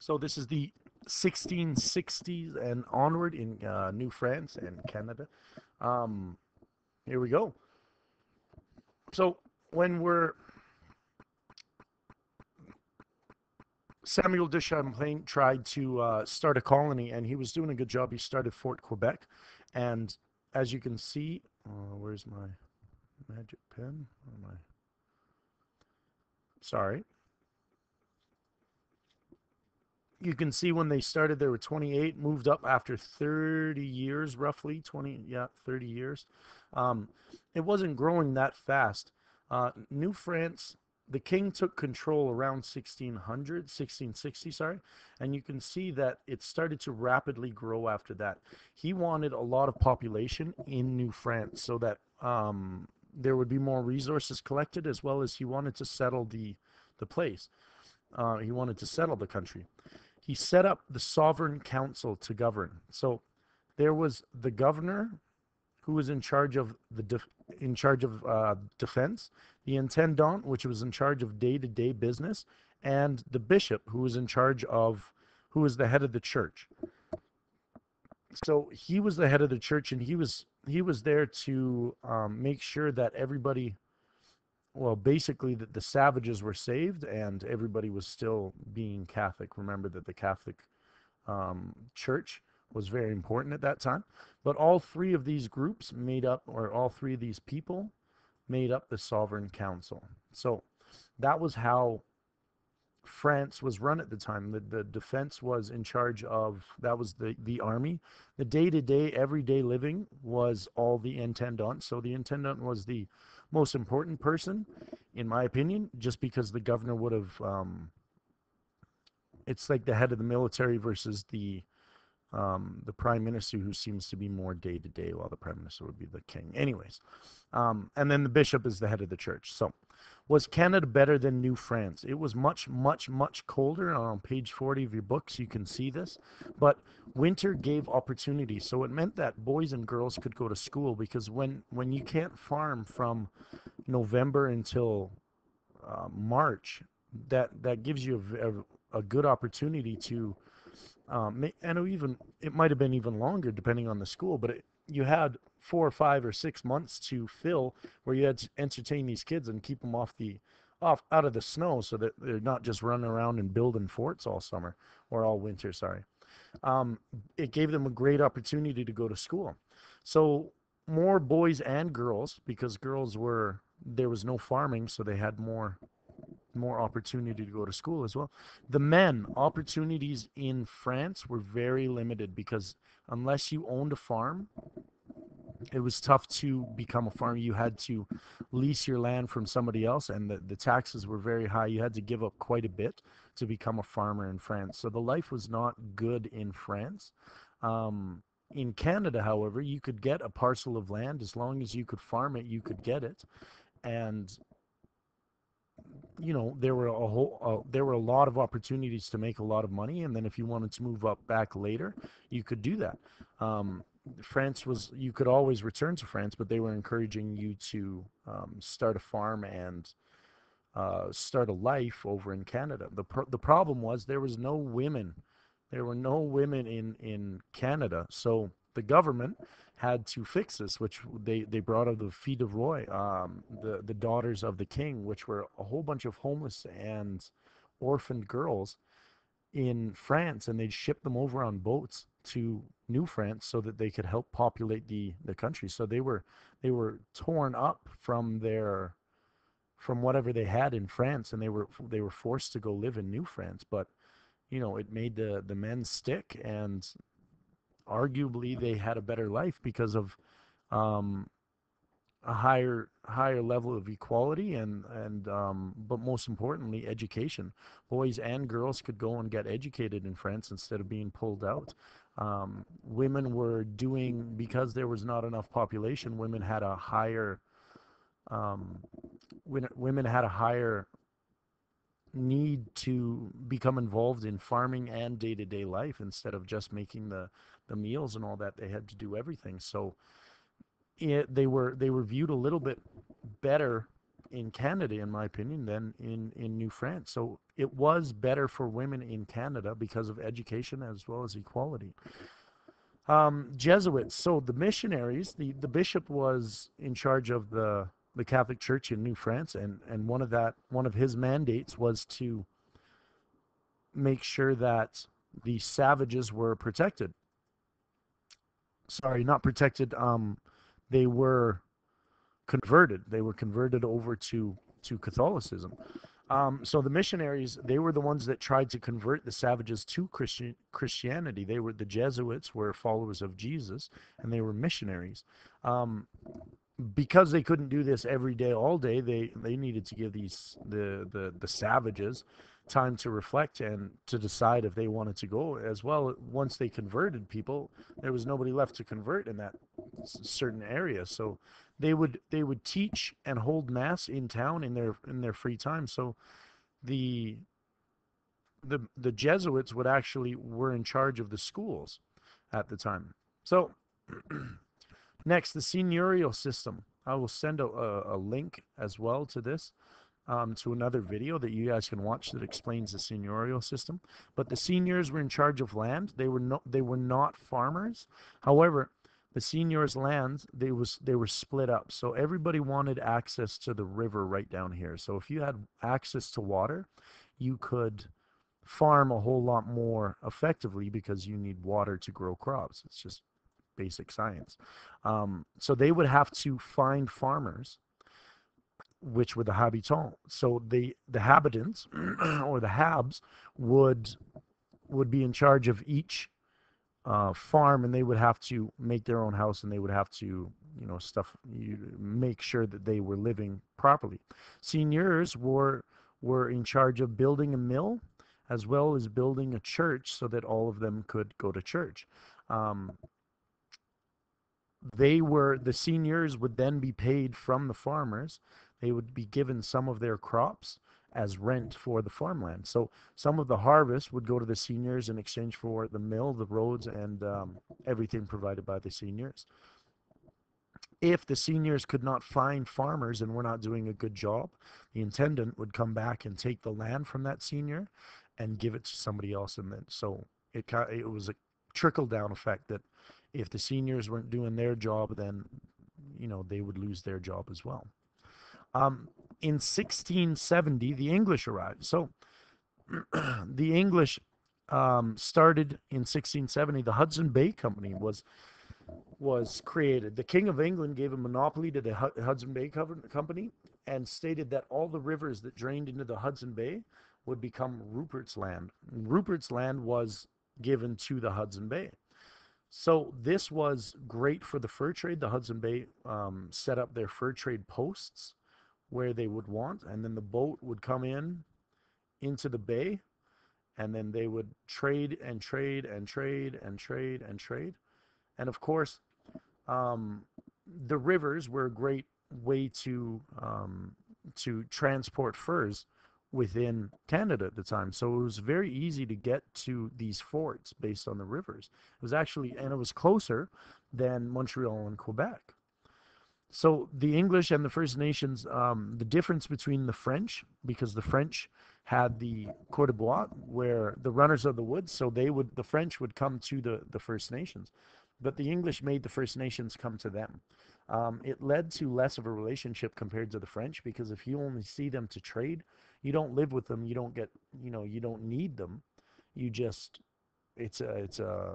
So this is the 1660s and onward in uh, New France and Canada. Um, here we go. So when we're Samuel de Champlain tried to uh, start a colony, and he was doing a good job. He started Fort Quebec, and as you can see, uh, where's my magic pen? my sorry. You can see when they started, there were 28, moved up after 30 years, roughly 20, yeah, 30 years. Um, it wasn't growing that fast. Uh, New France the king took control around 1600 1660 sorry and you can see that it started to rapidly grow after that he wanted a lot of population in new france so that um, there would be more resources collected as well as he wanted to settle the the place uh, he wanted to settle the country he set up the sovereign council to govern so there was the governor who was in charge of the in charge of uh, defense, the intendant, which was in charge of day-to-day business, and the bishop, who was in charge of who was the head of the church. So he was the head of the church, and he was he was there to um, make sure that everybody, well, basically that the savages were saved and everybody was still being Catholic. Remember that the Catholic um, Church was very important at that time. But all three of these groups made up, or all three of these people made up the Sovereign Council. So that was how France was run at the time. The, the defense was in charge of, that was the, the army. The day to day, everyday living was all the intendant. So the intendant was the most important person, in my opinion, just because the governor would have, um, it's like the head of the military versus the um, the prime minister who seems to be more day to day, while the prime minister would be the king. Anyways, um, and then the bishop is the head of the church. So, was Canada better than New France? It was much, much, much colder. On page 40 of your books, you can see this. But winter gave opportunity, so it meant that boys and girls could go to school because when when you can't farm from November until uh, March, that that gives you a, a, a good opportunity to um, and even it might have been even longer depending on the school, but it, you had four or five or six months to fill where you had to entertain these kids and keep them off the off out of the snow so that they're not just running around and building forts all summer or all winter. Sorry, um, it gave them a great opportunity to go to school. So more boys and girls because girls were there was no farming, so they had more more opportunity to go to school as well. The men opportunities in France were very limited because unless you owned a farm, it was tough to become a farmer. You had to lease your land from somebody else, and the, the taxes were very high. You had to give up quite a bit to become a farmer in France. So the life was not good in France. Um, in Canada, however, you could get a parcel of land as long as you could farm it, you could get it. And you know there were a whole uh, there were a lot of opportunities to make a lot of money and then if you wanted to move up back later you could do that. Um, france was you could always return to france but they were encouraging you to um, start a farm and uh, start a life over in canada. The, the problem was there was no women. There were no women in in canada. So the government had to fix this, which they, they brought out the Filles du Roi, um, the, the daughters of the king, which were a whole bunch of homeless and orphaned girls in France, and they'd ship them over on boats to New France so that they could help populate the, the country. So they were they were torn up from their from whatever they had in France, and they were they were forced to go live in New France. But you know, it made the the men stick, and arguably they had a better life because of um, a higher higher level of equality and and um, but most importantly education. Boys and girls could go and get educated in france instead of being pulled out. Um, women were doing because there was not enough population women had a higher um, women had a higher need to become involved in farming and day-to-day life instead of just making the the meals and all that. They had to do everything. So it, they were they were viewed a little bit better in Canada, in my opinion, than in, in New France. So it was better for women in Canada because of education as well as equality. Um, Jesuits. So the missionaries, the, the bishop was in charge of the the Catholic Church in New France, and and one of that one of his mandates was to make sure that the savages were protected. Sorry, not protected. Um, they were converted. They were converted over to to Catholicism. Um, so the missionaries, they were the ones that tried to convert the savages to Christian Christianity. They were the Jesuits, were followers of Jesus, and they were missionaries. Um, because they couldn't do this every day, all day, they they needed to give these the the the savages time to reflect and to decide if they wanted to go as well. Once they converted people, there was nobody left to convert in that certain area. So they would they would teach and hold mass in town in their in their free time. So the the the Jesuits would actually were in charge of the schools at the time. So next, the seigneurial system. I will send a, a, a link as well to this um, to another video that you guys can watch that explains the seigneurial system. But the seigneurs were in charge of land. They were no, they were not farmers. However, the seigneurs' lands they was they were split up, so everybody wanted access to the river right down here. So if you had access to water, you could farm a whole lot more effectively because you need water to grow crops. It's just basic science. Um, so they would have to find farmers which were the habitants. So the the habitants or the habs would would be in charge of each uh, farm, and they would have to make their own house, and they would have to you know stuff you make sure that they were living properly. Seigneurs were were in charge of building a mill as well as building a church so that all of them could go to church. Um, they were the seigneurs would then be paid from the farmers they would be given some of their crops as rent for the farmland. So some of the harvest would go to the seigneurs in exchange for the mill, the roads, and um, everything provided by the seigneurs. If the seigneurs could not find farmers and were not doing a good job, the intendant would come back and take the land from that seigneur and give it to somebody else. And then so it it was a trickle down effect that if the seigneurs weren't doing their job, then you know they would lose their job as well. Um, in 1670, the English arrived. So the English um, started in 1670. The Hudson Bay Company was was created. The King of England gave a monopoly to the Hudson Bay Company and stated that all the rivers that drained into the Hudson Bay would become Rupert's Land. And Rupert's Land was given to the Hudson Bay. So this was great for the fur trade. The Hudson Bay um, set up their fur trade posts where they would want, and then the boat would come in into the bay, and then they would trade and trade and trade and trade and trade. And of course, um, the rivers were a great way to um, to transport furs within Canada at the time. So it was very easy to get to these forts based on the rivers. It was actually, and it was closer than Montreal and Quebec. So the English and the First Nations, um, the difference between the French, because the French had the Cour de Bois, where the runners of the woods, so they would, the French would come to the, the First Nations, but the English made the First Nations come to them. Um, it led to less of a relationship compared to the French, because if you only see them to trade, you don't live with them, you don't get, you know, you don't need them. You just, it's a, it's a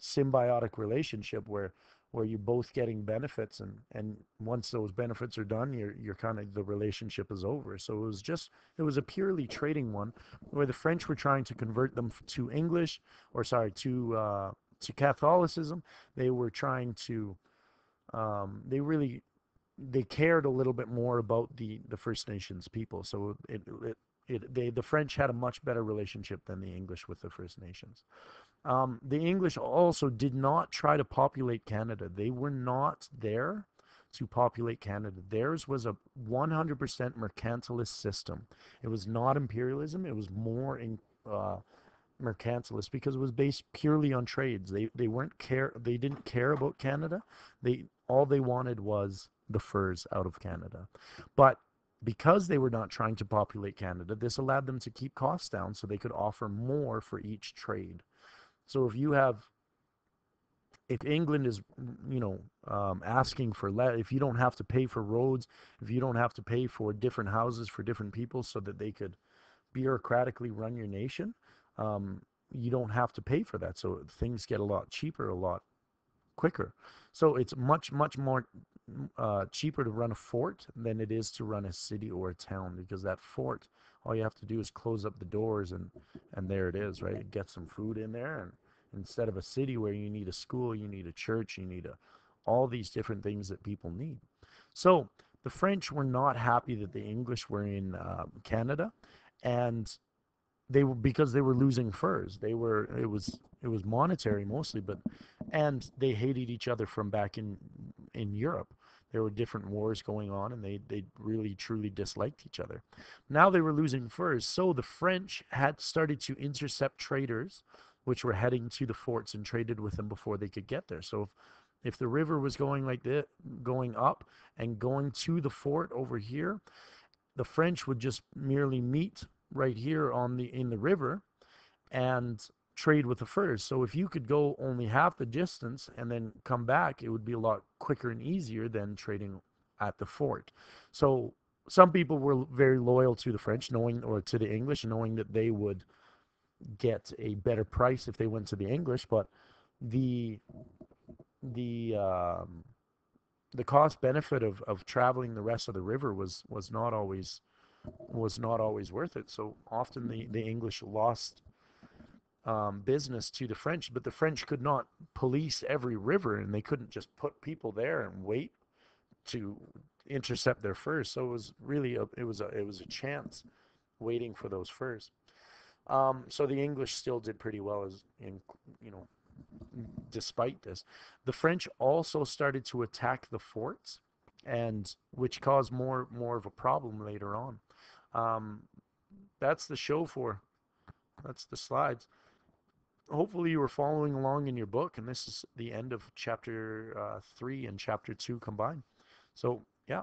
symbiotic relationship where where you're both getting benefits and and once those benefits are done you're you're kind of the relationship is over. So it was just it was a purely trading one where the french were trying to convert them to english or sorry to uh, to catholicism. They were trying to um, they really they cared a little bit more about the the first nations people. So it, it it, they, the French had a much better relationship than the English with the First Nations. Um, the English also did not try to populate Canada. They were not there to populate Canada. Theirs was a 100% mercantilist system. It was not imperialism. It was more in, uh, mercantilist because it was based purely on trades. They they weren't care they didn't care about Canada. They all they wanted was the furs out of Canada. But because they were not trying to populate Canada, this allowed them to keep costs down so they could offer more for each trade. So if you have if England is, you know, um, asking for let, if you don't have to pay for roads, if you don't have to pay for different houses for different people so that they could bureaucratically run your nation, um, you don't have to pay for that. So things get a lot cheaper, a lot quicker. So it's much, much more uh, cheaper to run a fort than it is to run a city or a town because that fort, all you have to do is close up the doors and and there it is, right? Get some food in there and instead of a city where you need a school, you need a church, you need a, all these different things that people need. So the French were not happy that the English were in uh, Canada, and they were because they were losing furs. They were it was it was monetary mostly, but and they hated each other from back in in Europe. There were different wars going on, and they they really truly disliked each other. Now they were losing furs, so the French had started to intercept traders which were heading to the forts and traded with them before they could get there. So if, if the river was going like this, going up and going to the fort over here, the French would just merely meet right here on the in the river and trade with the furs. So if you could go only half the distance and then come back, it would be a lot quicker and easier than trading at the fort. So some people were very loyal to the French, knowing or to the English, knowing that they would get a better price if they went to the English, but the the um, the cost benefit of, of traveling the rest of the river was was not always was not always worth it. So often the, the English lost um, business to the French, but the French could not police every river and they couldn't just put people there and wait to intercept their furs. So it was really a, it was a it was a chance waiting for those furs. Um, so the English still did pretty well as in you know despite this. The French also started to attack the forts and which caused more more of a problem later on. Um, that's the show for that's the slides. Hopefully you were following along in your book and this is the end of chapter uh, 3 and chapter 2 combined. So, yeah,